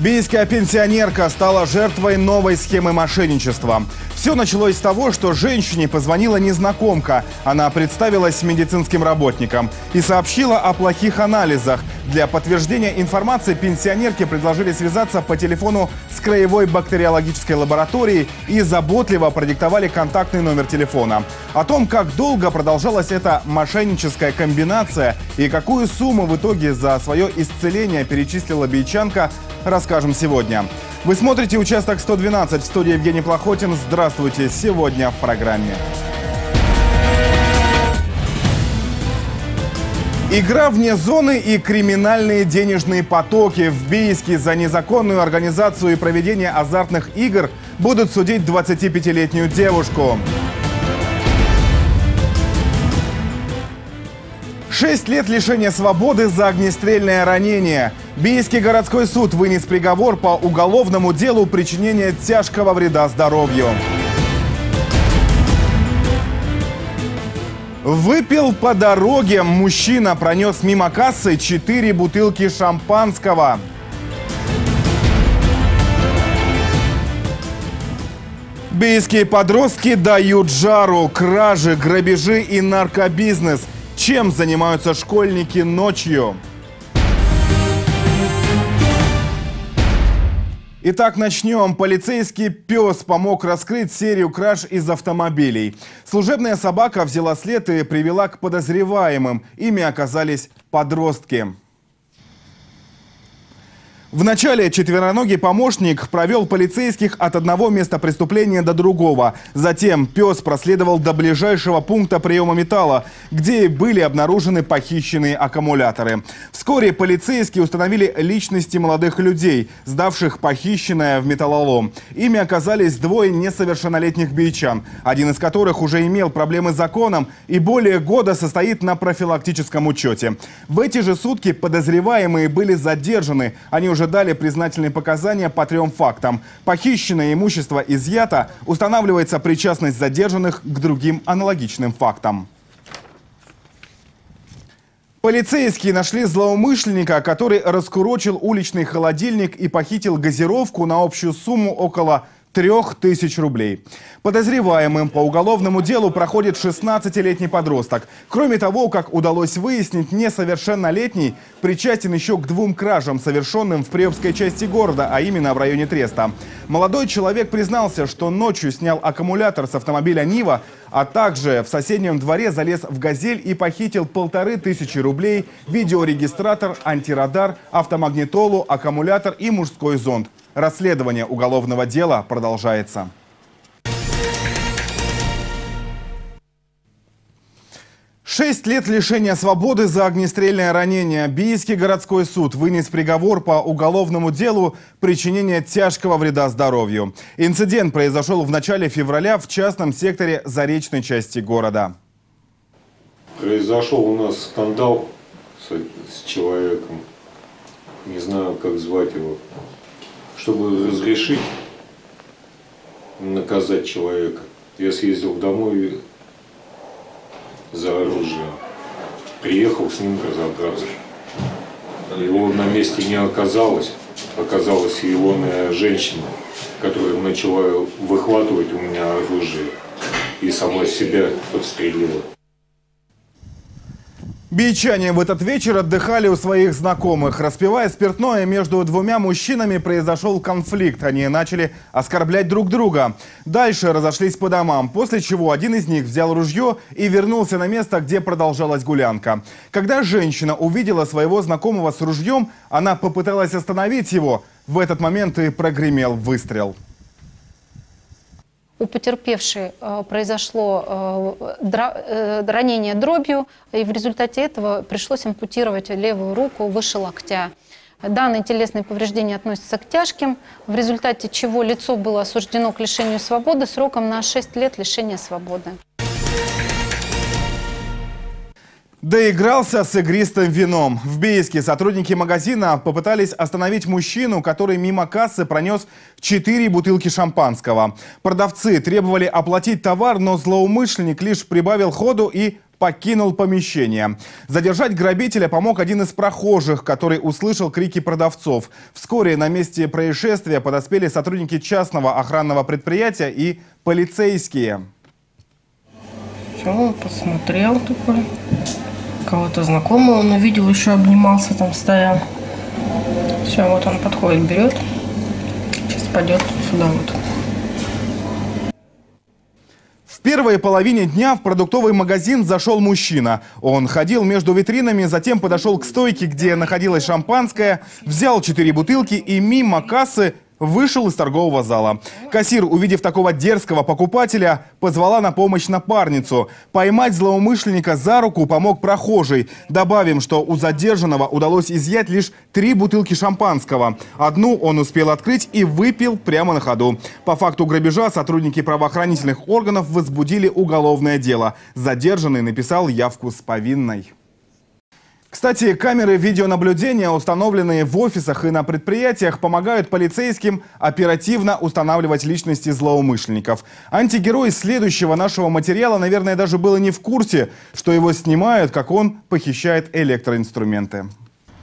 Бийская пенсионерка стала жертвой новой схемы мошенничества. Все началось с того, что женщине позвонила незнакомка. Она представилась медицинским работником и сообщила о плохих анализах. Для подтверждения информации пенсионерке предложили связаться по телефону с краевой бактериологической лабораторией и заботливо продиктовали контактный номер телефона. О том, как долго продолжалась эта мошенническая комбинация и какую сумму в итоге за свое исцеление перечислила бийчанка, расскажем сегодня. Вы смотрите «Участок 112» в студии Евгений Плохотин. Здравствуйте! Сегодня в программе. Игра вне зоны и криминальные денежные потоки. В Бийске за незаконную организацию и проведение азартных игр будут судить 25-летнюю девушку. Шесть лет лишения свободы за огнестрельное ранение. Бийский городской суд вынес приговор по уголовному делу причинения тяжкого вреда здоровью. Выпил по дороге. Мужчина пронес мимо кассы 4 бутылки шампанского. Бийские подростки дают жару. Кражи, грабежи и наркобизнес – чем занимаются школьники ночью? Итак, начнем. Полицейский пес помог раскрыть серию краж из автомобилей. Служебная собака взяла след и привела к подозреваемым. Ими оказались подростки. В начале четвероногий помощник провел полицейских от одного места преступления до другого. Затем пес проследовал до ближайшего пункта приема металла, где были обнаружены похищенные аккумуляторы. Вскоре полицейские установили личности молодых людей, сдавших похищенное в металлолом. Ими оказались двое несовершеннолетних бичан, один из которых уже имел проблемы с законом и более года состоит на профилактическом учете. В эти же сутки подозреваемые были задержаны. Они уже уже дали признательные показания по трем фактам. Похищенное имущество изъято, устанавливается причастность задержанных к другим аналогичным фактам. Полицейские нашли злоумышленника, который раскурочил уличный холодильник и похитил газировку на общую сумму около трех тысяч рублей. Подозреваемым по уголовному делу проходит 16-летний подросток. Кроме того, как удалось выяснить, несовершеннолетний причастен еще к двум кражам, совершенным в Приобской части города, а именно в районе Треста. Молодой человек признался, что ночью снял аккумулятор с автомобиля «Нива», а также в соседнем дворе залез в «Газель» и похитил полторы тысячи рублей, видеорегистратор, антирадар, автомагнитолу, аккумулятор и мужской зонд. Расследование уголовного дела продолжается. Шесть лет лишения свободы за огнестрельное ранение. Бийский городской суд вынес приговор по уголовному делу причинения тяжкого вреда здоровью. Инцидент произошел в начале февраля в частном секторе заречной части города. Произошел у нас скандал с, с человеком. Не знаю, как звать его чтобы разрешить наказать человека. Я съездил домой за оружием, приехал с ним разобраться. Его на месте не оказалось, оказалась его женщина, которая начала выхватывать у меня оружие и сама себя подстрелила. Бичане в этот вечер отдыхали у своих знакомых. Распивая спиртное, между двумя мужчинами произошел конфликт. Они начали оскорблять друг друга. Дальше разошлись по домам, после чего один из них взял ружье и вернулся на место, где продолжалась гулянка. Когда женщина увидела своего знакомого с ружьем, она попыталась остановить его. В этот момент и прогремел выстрел. У потерпевшей э, произошло э, э, ранение дробью, и в результате этого пришлось ампутировать левую руку выше локтя. Данные телесные повреждения относятся к тяжким, в результате чего лицо было осуждено к лишению свободы сроком на 6 лет лишения свободы. Доигрался с игристым вином. В Бийске сотрудники магазина попытались остановить мужчину, который мимо кассы пронес 4 бутылки шампанского. Продавцы требовали оплатить товар, но злоумышленник лишь прибавил ходу и покинул помещение. Задержать грабителя помог один из прохожих, который услышал крики продавцов. Вскоре на месте происшествия подоспели сотрудники частного охранного предприятия и полицейские. Все, посмотрел такой. Кого-то знакомого он увидел, еще обнимался там, стоял. Все, вот он подходит, берет. Сейчас пойдет сюда вот. В первой половине дня в продуктовый магазин зашел мужчина. Он ходил между витринами, затем подошел к стойке, где находилось шампанское, взял четыре бутылки и мимо кассы вышел из торгового зала. Кассир, увидев такого дерзкого покупателя, позвала на помощь напарницу. Поймать злоумышленника за руку помог прохожий. Добавим, что у задержанного удалось изъять лишь три бутылки шампанского. Одну он успел открыть и выпил прямо на ходу. По факту грабежа сотрудники правоохранительных органов возбудили уголовное дело. Задержанный написал явку с повинной. Кстати, камеры видеонаблюдения, установленные в офисах и на предприятиях, помогают полицейским оперативно устанавливать личности злоумышленников. Антигерой следующего нашего материала, наверное, даже было не в курсе, что его снимают, как он похищает электроинструменты.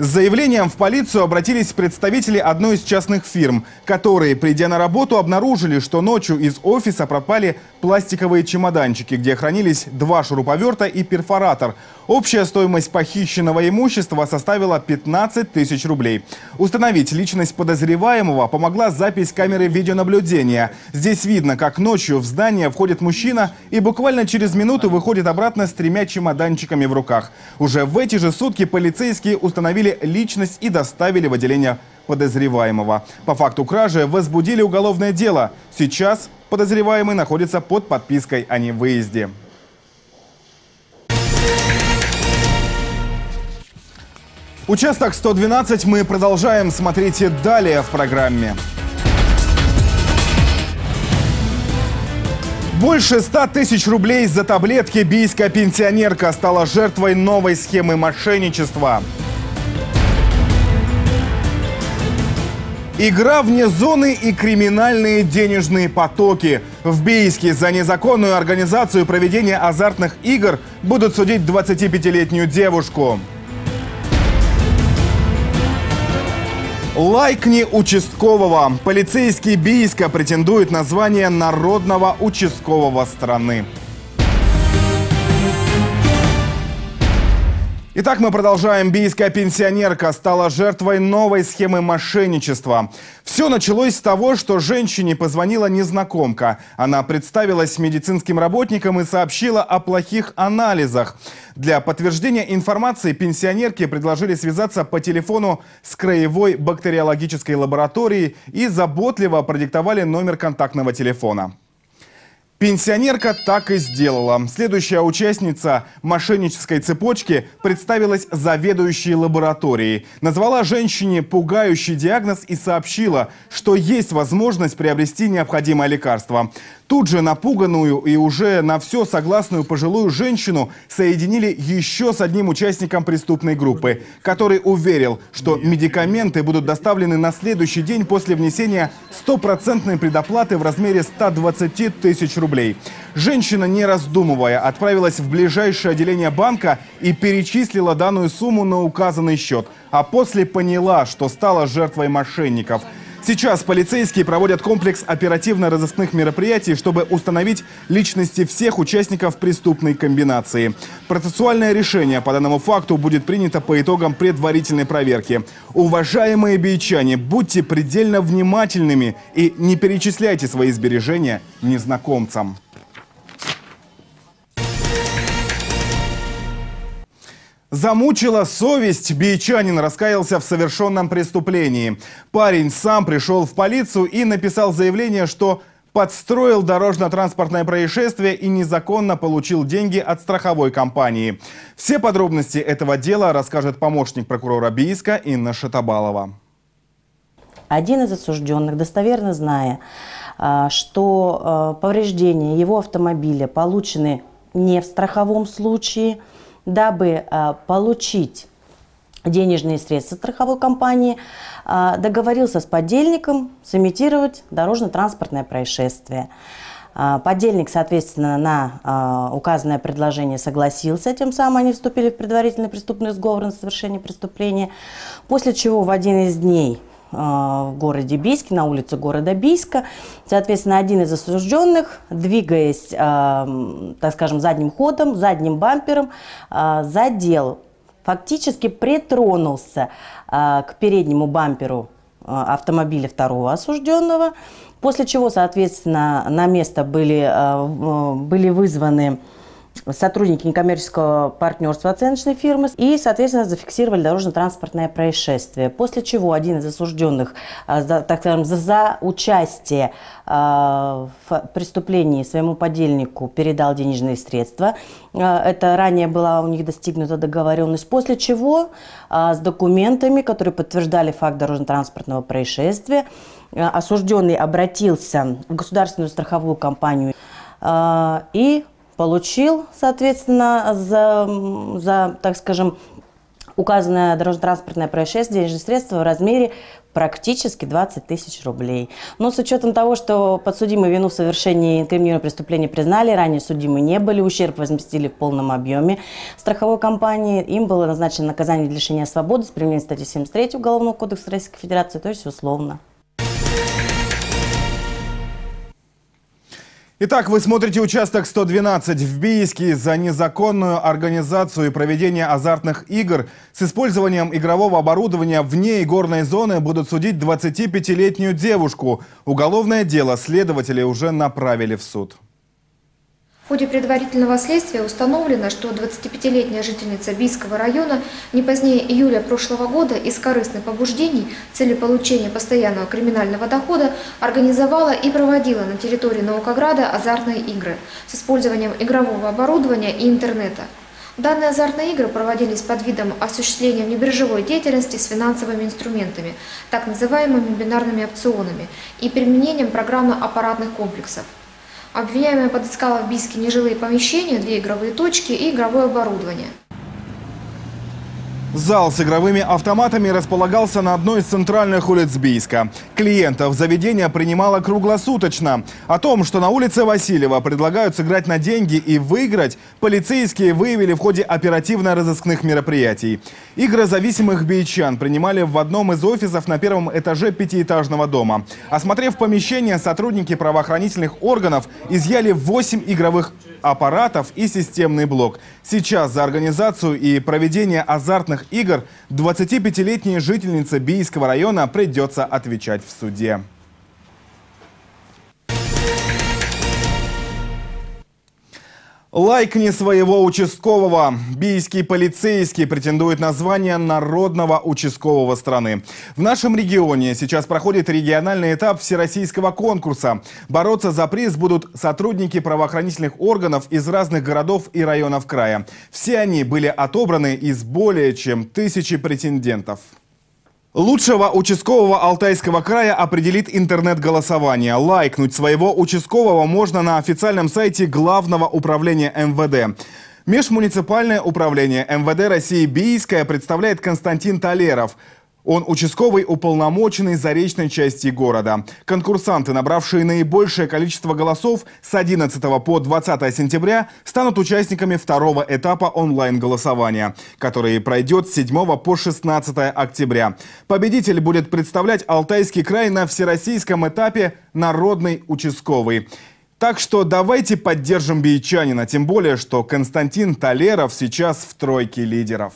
С заявлением в полицию обратились представители одной из частных фирм, которые, придя на работу, обнаружили, что ночью из офиса пропали пластиковые чемоданчики, где хранились два шуруповерта и перфоратор. Общая стоимость похищенного имущества составила 15 тысяч рублей. Установить личность подозреваемого помогла запись камеры видеонаблюдения. Здесь видно, как ночью в здание входит мужчина и буквально через минуту выходит обратно с тремя чемоданчиками в руках. Уже в эти же сутки полицейские установили личность и доставили в отделение подозреваемого. По факту кражи возбудили уголовное дело. Сейчас подозреваемый находится под подпиской о невыезде. Участок 112 мы продолжаем смотреть далее в программе. Больше 100 тысяч рублей за таблетки бийская пенсионерка стала жертвой новой схемы мошенничества. Игра вне зоны и криминальные денежные потоки. В Бийске за незаконную организацию проведения азартных игр будут судить 25-летнюю девушку. Лайкни участкового. Полицейский Бийска претендует на звание народного участкового страны. Итак, мы продолжаем. Бийская пенсионерка стала жертвой новой схемы мошенничества. Все началось с того, что женщине позвонила незнакомка. Она представилась медицинским работником и сообщила о плохих анализах. Для подтверждения информации пенсионерке предложили связаться по телефону с краевой бактериологической лабораторией и заботливо продиктовали номер контактного телефона. Пенсионерка так и сделала. Следующая участница мошеннической цепочки представилась заведующей лабораторией. Назвала женщине пугающий диагноз и сообщила, что есть возможность приобрести необходимое лекарство. Тут же напуганную и уже на все согласную пожилую женщину соединили еще с одним участником преступной группы, который уверил, что медикаменты будут доставлены на следующий день после внесения стопроцентной предоплаты в размере 120 тысяч рублей. Женщина, не раздумывая, отправилась в ближайшее отделение банка и перечислила данную сумму на указанный счет, а после поняла, что стала жертвой мошенников – Сейчас полицейские проводят комплекс оперативно-розыскных мероприятий, чтобы установить личности всех участников преступной комбинации. Процессуальное решение по данному факту будет принято по итогам предварительной проверки. Уважаемые бичане, будьте предельно внимательными и не перечисляйте свои сбережения незнакомцам. Замучила совесть, бичанин раскаялся в совершенном преступлении. Парень сам пришел в полицию и написал заявление, что подстроил дорожно-транспортное происшествие и незаконно получил деньги от страховой компании. Все подробности этого дела расскажет помощник прокурора Бийска Инна Шатабалова. Один из осужденных, достоверно зная, а, что а, повреждения его автомобиля получены не в страховом случае – дабы а, получить денежные средства страховой компании, а, договорился с подельником сымитировать дорожно-транспортное происшествие. А, Подельник, соответственно, на указанное предложение согласился, тем самым они вступили в предварительный преступный сговор на совершение преступления, после чего в один из дней в городе Бийске, на улице города Бийска. Соответственно, один из осужденных, двигаясь, а, так скажем, задним ходом, задним бампером, а, задел, фактически притронулся а, к переднему бамперу а, автомобиля второго осужденного, после чего, соответственно, на место были, а, были вызваны сотрудники некоммерческого партнерства оценочной фирмы и, соответственно, зафиксировали дорожно-транспортное происшествие. После чего один из осужденных, а, так скажем, за, за участие а, в преступлении своему подельнику передал денежные средства. А, Это ранее была у них достигнута договоренность. После чего с документами, которые подтверждали факт дорожно-транспортного происшествия, осужденный обратился в государственную страховую компанию и получил, соответственно, за, за так скажем, указанное дорожно-транспортное происшествие денежные средства в размере практически 20 тысяч рублей. Но с учетом того, что подсудимые вину в совершении инкриминированного преступления признали, ранее судимые не были, ущерб возместили в полном объеме страховой компании, им было назначено наказание лишения свободы с применением статьи 73 Уголовного кодекса Российской Федерации, то есть условно. Итак, вы смотрите участок 112 в Бийске за незаконную организацию и проведение азартных игр с использованием игрового оборудования вне игорной зоны будут судить 25-летнюю девушку. Уголовное дело следователи уже направили в суд. В ходе предварительного следствия установлено, что 25-летняя жительница Бийского района не позднее июля прошлого года из корыстных побуждений в цели получения постоянного криминального дохода организовала и проводила на территории Наукограда азартные игры с использованием игрового оборудования и интернета. Данные азартные игры проводились под видом осуществления небиржевой деятельности с финансовыми инструментами, так называемыми бинарными опционами, и применением программы аппаратных комплексов. Обвиняемая подыскала в Бийске нежилые помещения, две игровые точки и игровое оборудование. Зал с игровыми автоматами располагался на одной из центральных улиц Бийска. Клиентов заведение принимало круглосуточно. О том, что на улице Васильева предлагают сыграть на деньги и выиграть, полицейские выявили в ходе оперативно-розыскных мероприятий. Игры зависимых бийчан принимали в одном из офисов на первом этаже пятиэтажного дома. Осмотрев помещение, сотрудники правоохранительных органов изъяли 8 игровых аппаратов и системный блок. Сейчас за организацию и проведение азартных игр 25-летняя жительница Бийского района придется отвечать в суде. Лайкни своего участкового. Бийский полицейский претендует на звание народного участкового страны. В нашем регионе сейчас проходит региональный этап всероссийского конкурса. Бороться за приз будут сотрудники правоохранительных органов из разных городов и районов края. Все они были отобраны из более чем тысячи претендентов. Лучшего участкового Алтайского края определит интернет-голосование. Лайкнуть своего участкового можно на официальном сайте Главного управления МВД. Межмуниципальное управление МВД России Бийское представляет Константин Толеров. Он участковый уполномоченный заречной части города. Конкурсанты, набравшие наибольшее количество голосов с 11 по 20 сентября, станут участниками второго этапа онлайн-голосования, который пройдет с 7 по 16 октября. Победитель будет представлять Алтайский край на всероссийском этапе «Народный участковый». Так что давайте поддержим бичанина, тем более, что Константин Толеров сейчас в тройке лидеров.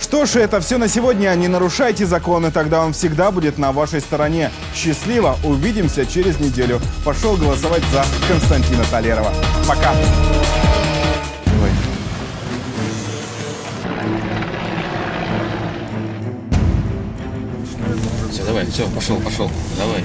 Что ж, это все на сегодня. Не нарушайте законы, тогда он всегда будет на вашей стороне. Счастливо, увидимся через неделю. Пошел голосовать за Константина Толерова. Пока. Все, давай, все, пошел, пошел, давай.